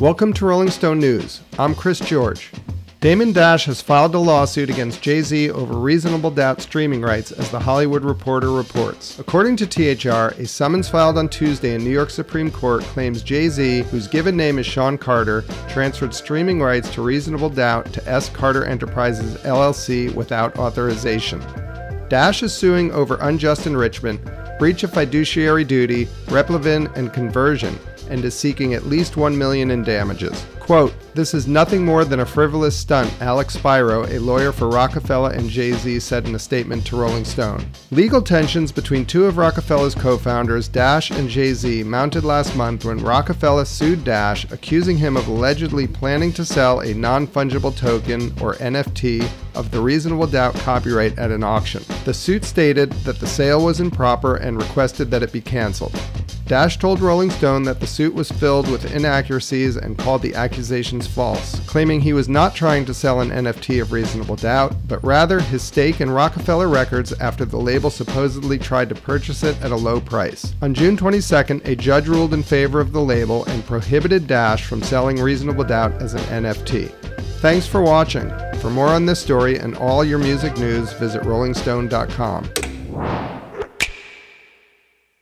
Welcome to Rolling Stone News. I'm Chris George. Damon Dash has filed a lawsuit against Jay Z over reasonable doubt streaming rights, as The Hollywood Reporter reports. According to THR, a summons filed on Tuesday in New York Supreme Court claims Jay Z, whose given name is Sean Carter, transferred streaming rights to Reasonable Doubt to S. Carter Enterprises LLC without authorization. Dash is suing over unjust enrichment, breach of fiduciary duty, replevin, and conversion, and is seeking at least 1 million in damages. Quote, this is nothing more than a frivolous stunt, Alex Spiro, a lawyer for Roc-A-Fella and Jay-Z said in a statement to Rolling Stone. Legal tensions between two of Roc-A-Fella's co-founders, Dash and Jay-Z, mounted last month when Roc-A-Fella sued Dash, accusing him of allegedly planning to sell a non-fungible token, or NFT, of the Reasonable Doubt copyright at an auction. The suit stated that the sale was improper and requested that it be canceled. Dash told Rolling Stone that the suit was filled with inaccuracies and called the accusations false, claiming he was not trying to sell an NFT of reasonable doubt, but rather his stake in Roc-A-Fella Records after the label supposedly tried to purchase it at a low price. On June 22nd, a judge ruled in favor of the label and prohibited Dash from selling Reasonable Doubt as an NFT. Thanks for watching. For more on this story and all your music news, visit rollingstone.com.